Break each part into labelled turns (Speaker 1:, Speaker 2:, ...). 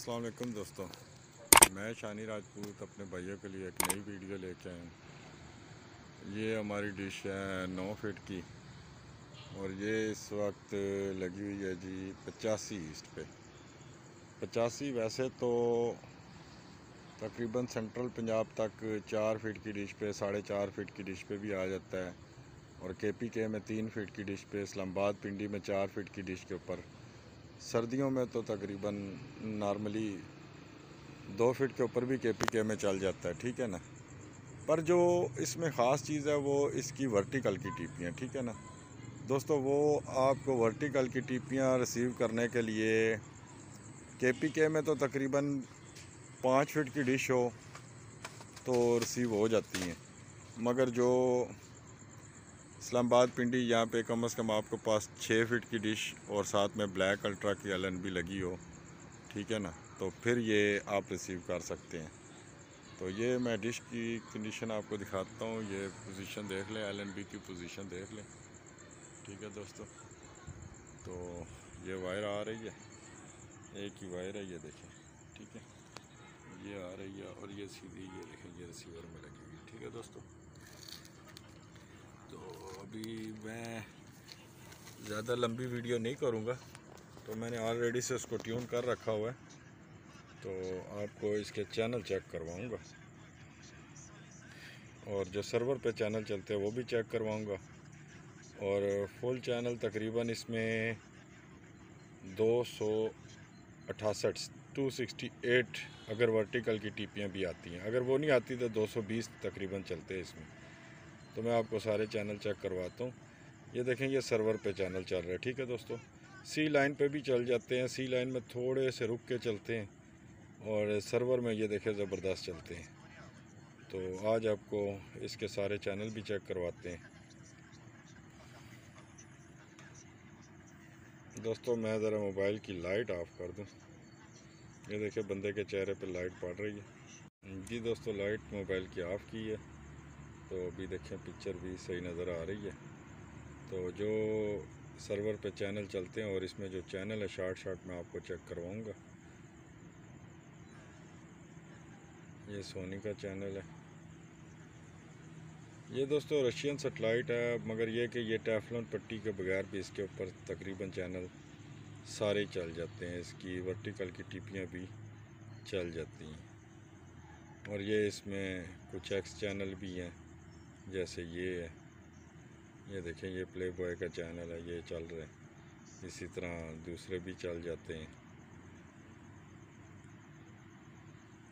Speaker 1: السلام علیکم دوستوں میں شانی راجپوت اپنے بھائیوں کے لیے ایک نئی ویڈیو لے کے آیا ہوں۔ یہ ہماری ڈش ہے نو فٹ کی۔ اور یہ اس وقت لگی ہوئی ہے جی پچاسی ایسٹ پہ۔ پچاسی ویسے تو تقریباً سینٹرل پنجاب تک چار فٹ کی ڈش پہ، ساڑھے چار فٹ کی ڈش پہ بھی آ جاتا ہے۔ اور کے پی کے میں تین فٹ کی ڈش پہ، اسلام آباد پنڈی میں چار فٹ کی ڈش کے اوپر۔ سردیوں میں تو تقریباً نارملی دو فٹ کے اوپر بھی کے پی کے میں چل جاتا ہے، ٹھیک ہے نا؟ پر جو اس میں خاص چیز ہے وہ اس کی ورٹیکل کی ٹیپیاں، ٹھیک ہے نا؟ دوستو، وہ آپ کو ورٹیکل کی ٹیپیاں ریسیو کرنے کے لیے کے پی کے میں تو تقریباً پانچ فٹ کی ڈش ہو تو ریسیو ہو جاتی ہیں۔ مگر جو اسلام آباد پنڈی، یہاں پہ کم از کم آپ کو پاس چھ فٹ کی ڈش اور ساتھ میں بلیک الٹرا کی ایل این بھی لگی ہو، ٹھیک ہے نا؟ تو پھر یہ آپ ریسیو کر سکتے ہیں۔ تو یہ میں ڈش کی کنڈیشن آپ کو دکھاتا ہوں، یہ پوزیشن دیکھ لیں ایل این بی کی پوزیشن دیکھ لیں۔ ٹھیک ہے دوستو؟ تو یہ وائر آ رہی ہے، ایک ہی وائر ہے، یہ دیکھیں۔ ٹھیک ہے؟ یہ آ رہی ہے اور یہ سیدھی یہ دیکھیں، یہ ریسیور میں لگی ہوئی ٹھیک ہے دوستو؟ ابھی میں زیادہ لمبی ویڈیو نہیں کروں گا تو میں نے آلریڈی سے اس کو ٹیون کر رکھا ہوا ہے تو آپ کو اس کے چینل چیک کرواؤں گا اور جو سرور پہ چینل چلتے ہیں وہ بھی چیک کرواؤں گا اور فل چینل تقریباً اس میں دو سو اٹھاسٹھ ٹو سکسٹی ایٹ اگر ورٹیکل کی ٹیپیاں بھی آتی ہیں۔ اگر وہ نہیں آتی تو دو سو بیس تقریباً چلتے ہیں اس میں۔ تو میں آپ کو سارے چینل چیک کرواتا ہوں۔ یہ دیکھیں یہ سرور پہ چینل چل رہا ہے، ٹھیک ہے دوستو؟ سی لائن پہ بھی چل جاتے ہیں۔ سی لائن میں تھوڑے سے رک کے چلتے ہیں اور سرور میں یہ دیکھیں زبردست چلتے ہیں۔ تو آج آپ کو اس کے سارے چینل بھی چیک کرواتے ہیں۔ دوستو، میں ذرا موبائل کی لائٹ آف کر دوں۔ یہ دیکھیں بندے کے چہرے پہ لائٹ پڑ رہی ہے۔ جی دوستو، لائٹ موبائل کی آف کی ہے۔ تو ابھی دیکھیں پکچر بھی صحیح نظر آ رہی ہے۔ تو جو سرور پہ چینل چلتے ہیں اور اس میں جو چینل ہے شارٹ شارٹ میں آپ کو چیک کرواؤں گا۔ یہ سونی کا چینل ہے۔ یہ دوستو رشین سیٹلائٹ ہے، مگر یہ کہ یہ ٹیفلون پٹی کے بغیر بھی اس کے اوپر تقریباً چینل سارے چل جاتے ہیں۔ اس کی ورٹیکل کی ٹیپیاں بھی چل جاتی ہیں۔ اور یہ اس میں کچھ ایکس چینل بھی ہیں۔ جیسے یہ ہے۔ یہ دیکھیں، یہ پلے بوائے کا چینل ہے، یہ چل رہے ہیں اسی طرح دوسرے بھی چل جاتے ہیں۔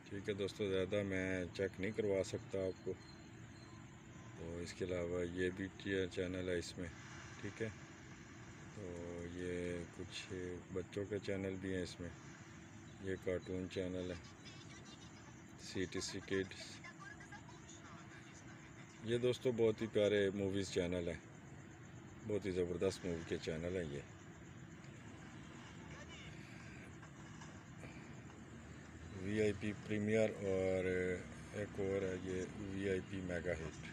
Speaker 1: ٹھیک ہے دوستو، زیادہ میں چیک نہیں کروا سکتا آپ کو۔ تو اس کے علاوہ یہ بھی چینل ہے اس میں۔ ٹھیک ہے۔ تو یہ کچھ بچوں کے چینل بھی ہیں اس میں۔ یہ کارٹون چینل ہے۔ سی ٹی سی کڈس یہ دوستو بہت ہی پیارے موویز چینل ہیں۔ بہت ہی زبردست مووی کے چینل ہیں یہ۔ وی آئی پی پریمیئر اور ایک اور ہے یہ وی آئی پی میگا ہٹ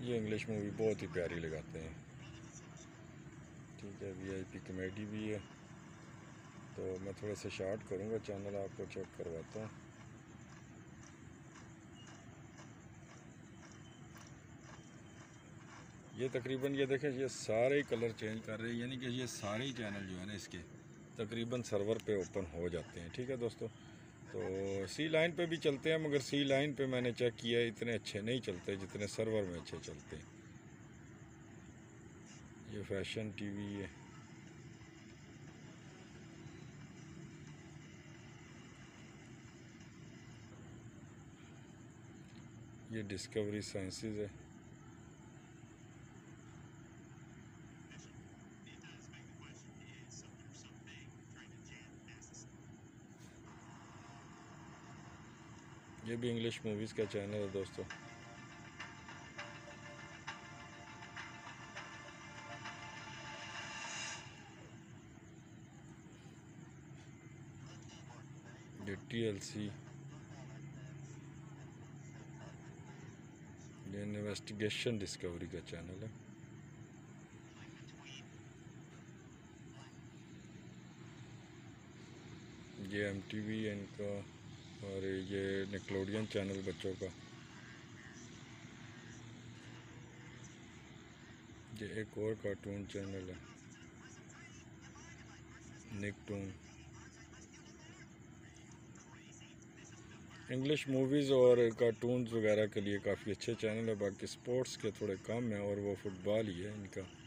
Speaker 1: یہ انگلش مووی بہت ہی پیاری لگاتے ہیں۔ ٹھیک ہے وی آئی پی کمیڈی بھی ہے۔ تو میں تھوڑے سے شارٹ کروں گا چینل آپ کو چیک کرواتا ہوں۔ یہ تقریباً یہ دیکھیں یہ سارے کلر چینج کر رہے ہیں یعنی کہ یہ سارے چینل جو ہے نا اس کے تقریباً سرور پہ اوپن ہو جاتے ہیں، ٹھیک ہے دوستو؟ تو سی لائن پہ بھی چلتے ہیں، مگر سی لائن پہ میں نے چیک کیا ہے، اتنے اچھے نہیں چلتے جتنے سرور میں اچھے چلتے ہیں۔ یہ فیشن ٹی وی ہے۔ یہ ڈسکوری سائنسز ہے۔ یہ بھی انگلش موویز کا چینل ہے دوستو۔ یہ ٹی ایل سی۔ یہ انویسٹیگیشن ڈسکوری کا چینل ہے۔ یہ ایم ٹی وی ہے ان کا۔ اور یہ نکلوڈین چینل بچوں کا۔ یہ ایک اور کارٹون چینل ہے۔ نکٹون۔ انگلش موویز اور کارٹونز وغیرہ کے لیے کافی اچھے چینل ہے باقی سپورٹس کے تھوڑے کم ہیں اور وہ فٹ بال ہی ہے ان کا۔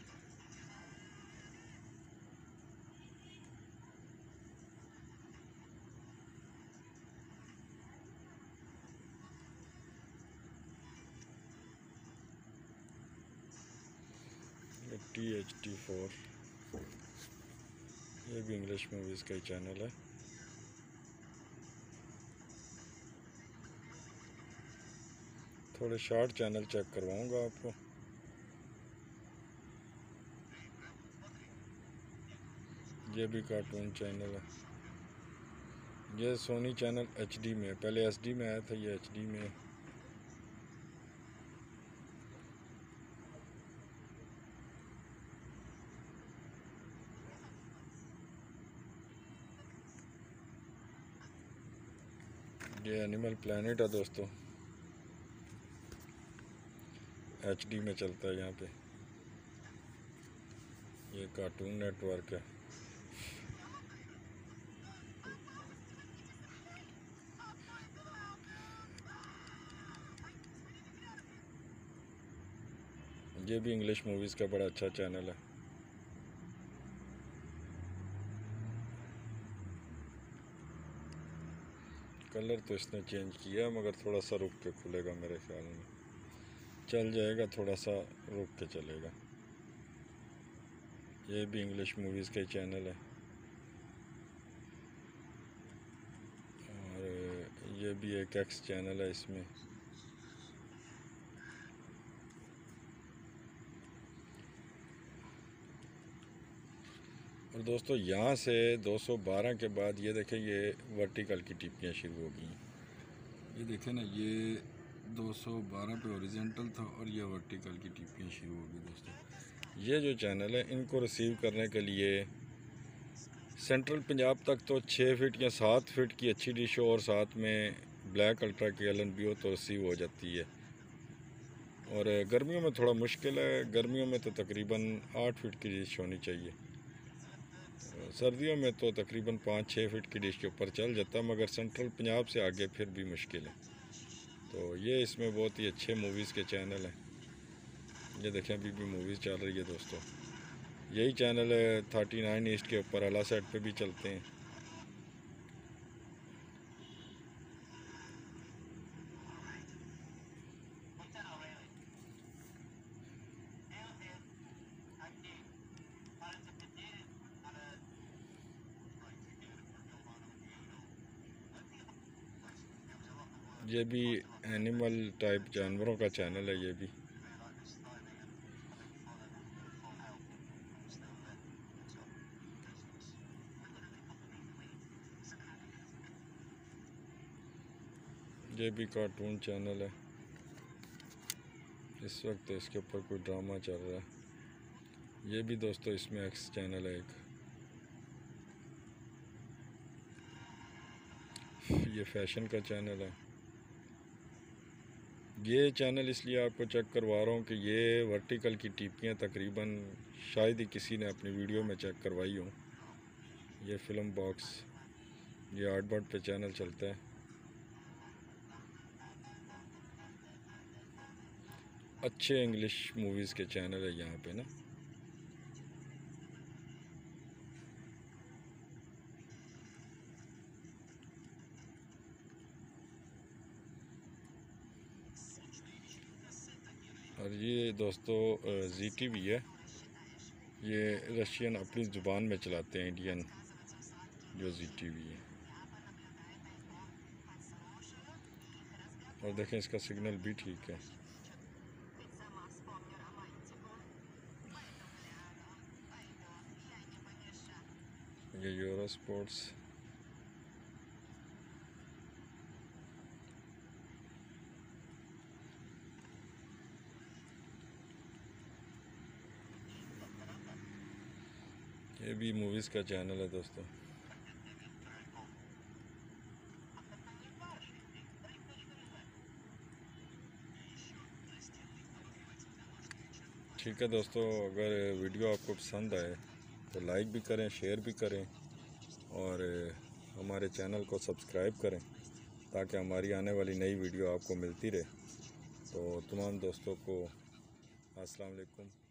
Speaker 1: ٹی ایچ ٹی فور یہ بھی انگلش موویز کا ہی چینل ہے تھوڑے شارٹ چینل چیک کرواؤں گا آپ کو یہ بھی کارٹون چینل ہے یہ سونی چینل ایچ ڈی میں پہلے ایس ڈی میں آیا تھا یہ ایچ ڈی میں یہ اینیمل پلانٹ ہے دوستو ایچ ڈی میں چلتا ہے یہاں پہ یہ کارٹون نیٹ ورک ہے یہ بھی انگلش موویز کا بڑا اچھا چینل ہے کلر تو اس نے چینج کیا مگر تھوڑا سا رک کے کھلے گا میرے خیال میں۔ چل جائے گا، تھوڑا سا رک کے چلے گا۔ یہ بھی انگلش موویز کا ہی چینل ہے۔ اور یہ بھی ایک ایکس چینل ہے اس میں۔ اور دوستو، یہاں سے دو سو بارہ کے بعد یہ دیکھیں یہ ورٹیکل کی ٹپیاں شروع ہو گئی ہیں یہ دیکھیں نا، یہ دو سو بارہ پہ اوریجنٹل تھا اور یہ ورٹیکل کی ٹپیاں شروع ہو گئی دوستو۔ یہ جو چینل ہے، ان کو ریسیو کرنے کے لیے سینٹرل پنجاب تک تو چھ فٹ یا سات فٹ کی اچھی ڈش ہو اور ساتھ میں بلیک الٹرا کی ایل این بھی ہو تو ریسیو ہو جاتی ہے۔ اور گرمیوں میں تھوڑا مشکل ہے، گرمیوں میں تو تقریباً آٹھ فٹ کی ڈش ہونی چاہیے۔ سردیوں میں تو تقریباً پانچ چھ فٹ کی ڈش کے اوپر چل جاتا ہے مگر سینٹرل پنجاب سے آگے پھر بھی مشکل ہے۔ تو یہ اس میں بہت ہی اچھے موویز کے چینل ہیں۔ یہ دیکھیں، ابھی بھی موویز چل رہی ہے دوستو۔ یہی چینل ہے، تھرٹی نائن ایسٹ کے اوپر اعلیٰ سیٹ پہ بھی چلتے ہیں۔ یہ بھی اینیمل ٹائپ جانوروں کا چینل ہے یہ بھی۔ یہ بھی کارٹون چینل ہے۔ اس وقت اس کے اوپر کوئی ڈرامہ چل رہا ہے۔ یہ بھی دوستو اس میں ایکس چینل ہے ایک۔ یہ فیشن کا چینل ہے۔ یہ چینل اس لیے آپ کو چیک کروا رہا ہوں کہ یہ ورٹیکل کی ٹیپیاں تقریباً شاید ہی کسی نے اپنی ویڈیو میں چیک کروائی ہوں۔ یہ فلم باکس یہ آرٹ بٹ پہ چینل چلتا ہے۔ اچھے انگلش موویز کے چینل ہے یہاں پہ نا۔ اور یہ دوستو زی ٹی وی ہے۔ یہ رشین اپنی زبان میں چلاتے ہیں، انڈین، جو زی ٹی وی ہے۔ اور دیکھیں، اس کا سگنل بھی ٹھیک ہے۔ یہ یورو سپورٹس۔ یہ بھی موویز کا چینل ہے دوستوں ٹھیک ہے دوستو، اگر ویڈیو آپ کو پسند آئے تو لائک بھی کریں شیئر بھی کریں اور ہمارے چینل کو سبسکرائب کریں تاکہ ہماری آنے والی نئی ویڈیو آپ کو ملتی رہے۔ تو تمام دوستوں کو السلام علیکم۔